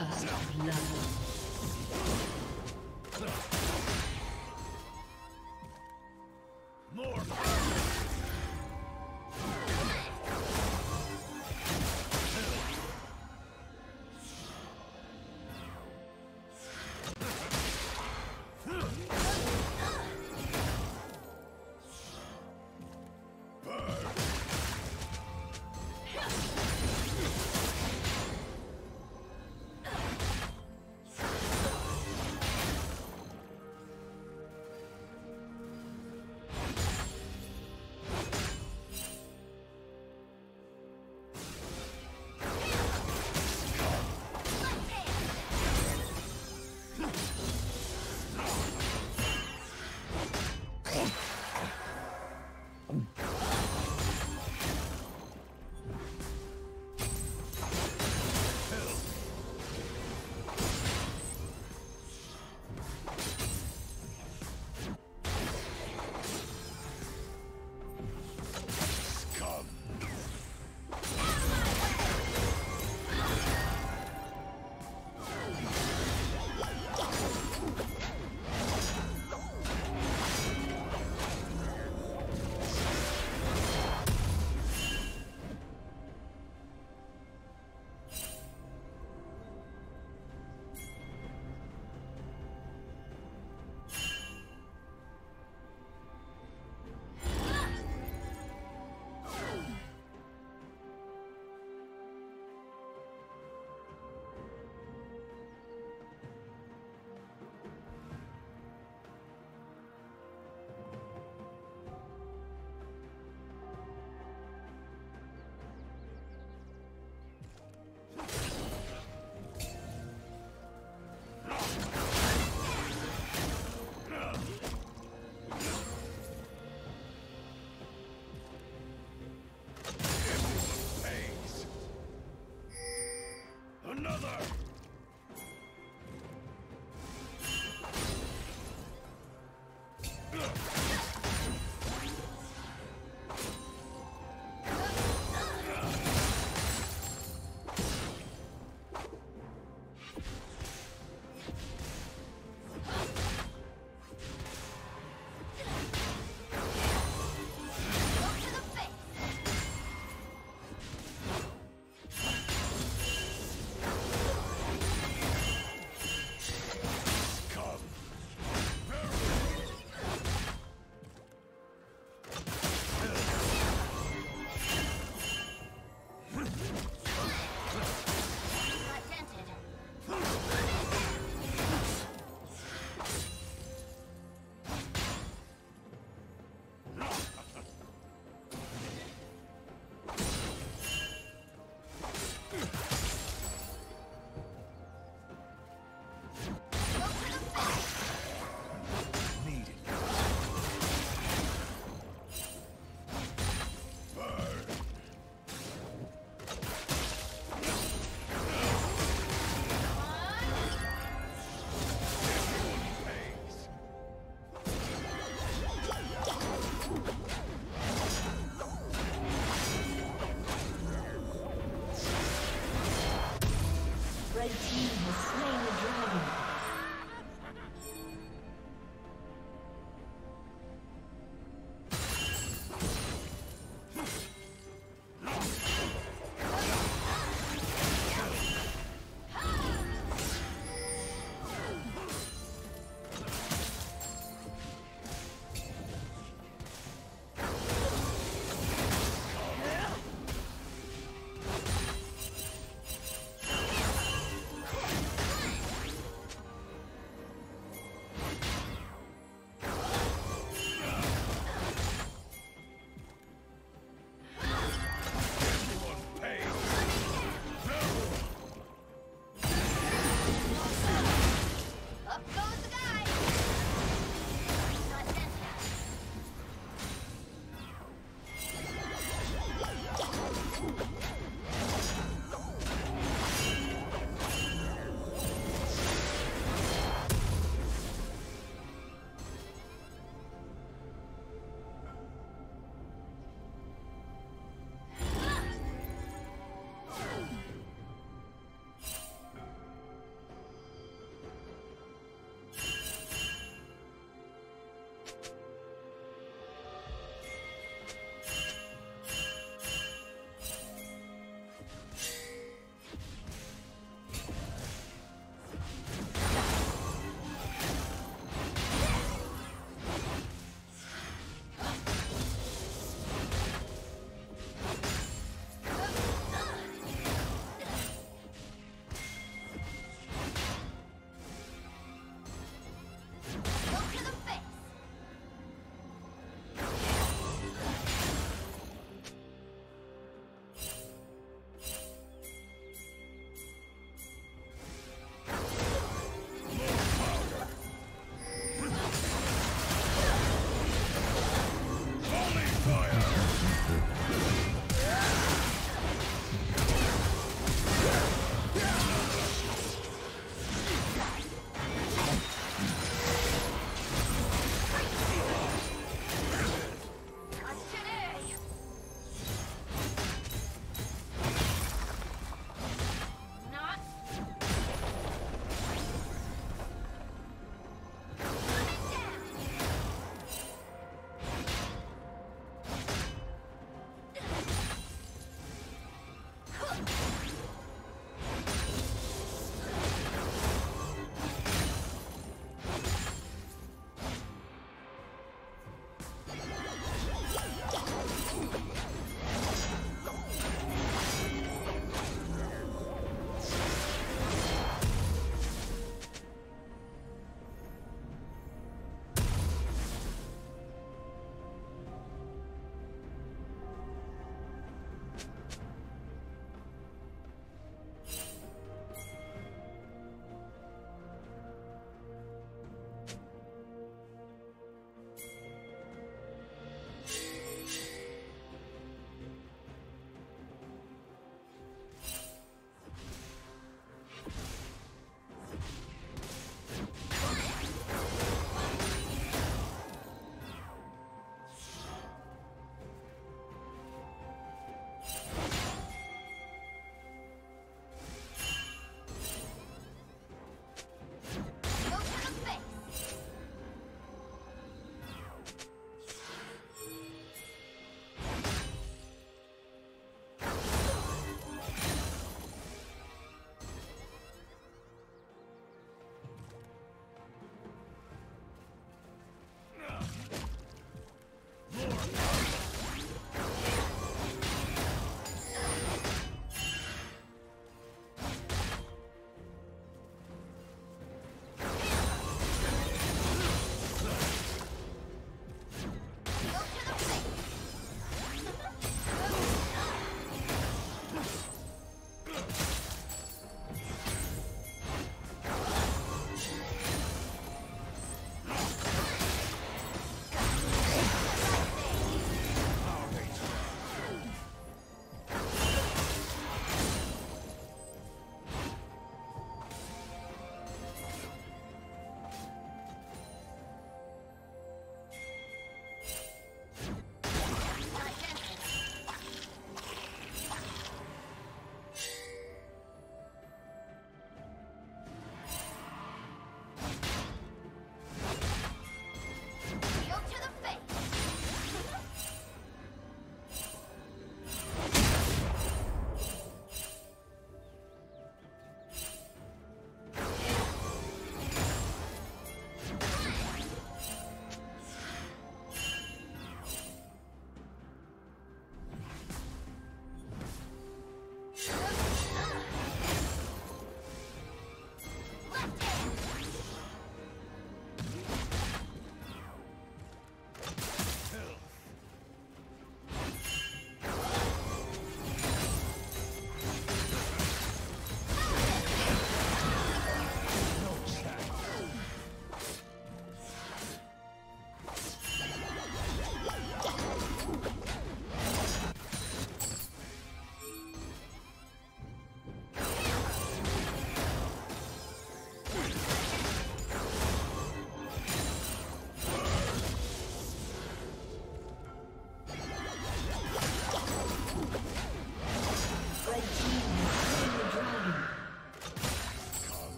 First blood.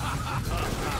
ハハハハ!